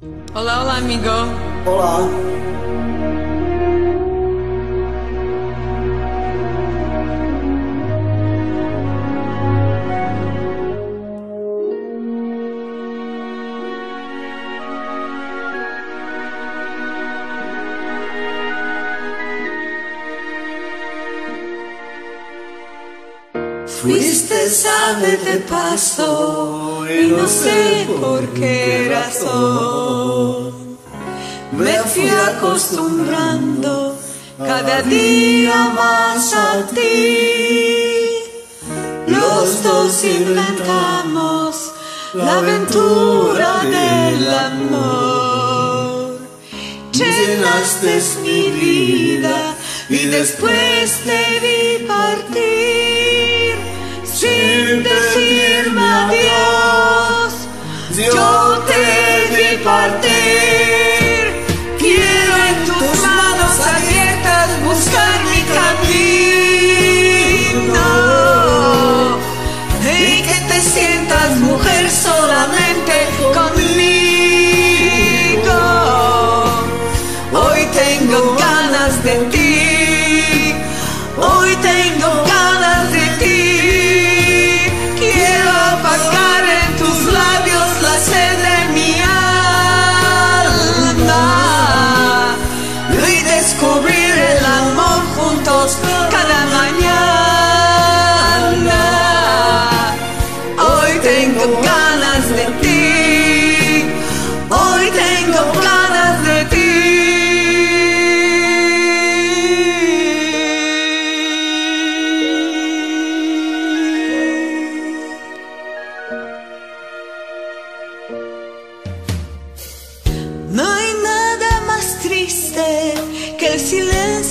Olá, olá, amigo. Olá. tristeza de te paso y no sé por qué razón. Me fui acostumbrando cada día más a ti. Los dos inventamos la aventura del amor. Llenaste mi vida y después te vi partir. camino.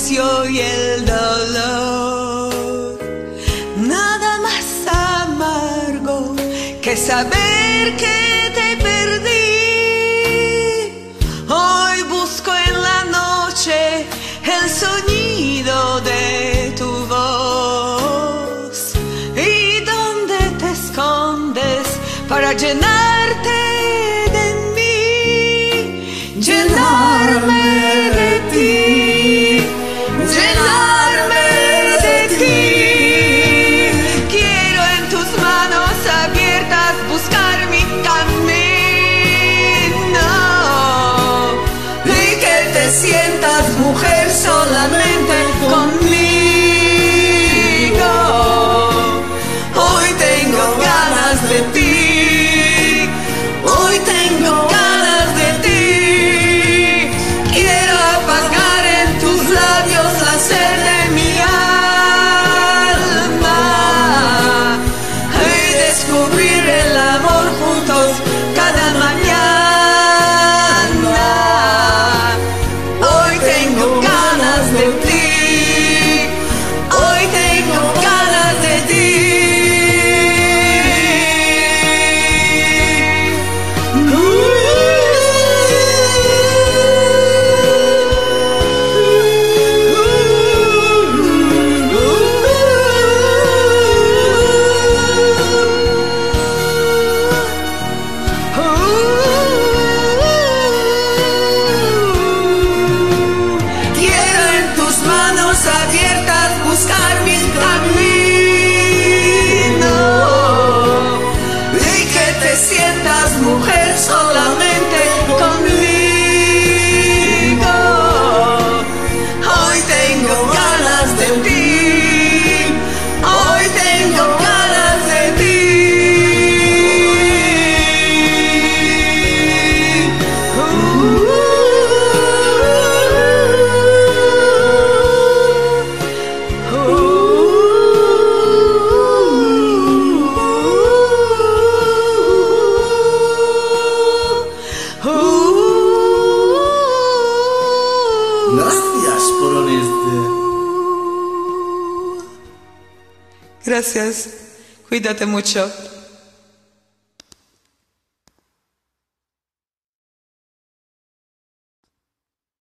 y el dolor. Nada más amargo que saber que te perdí. Hoy busco en la noche el sonido de tu voz. ¿Y dónde te escondes para llenar? Gracias. Cuídate mucho.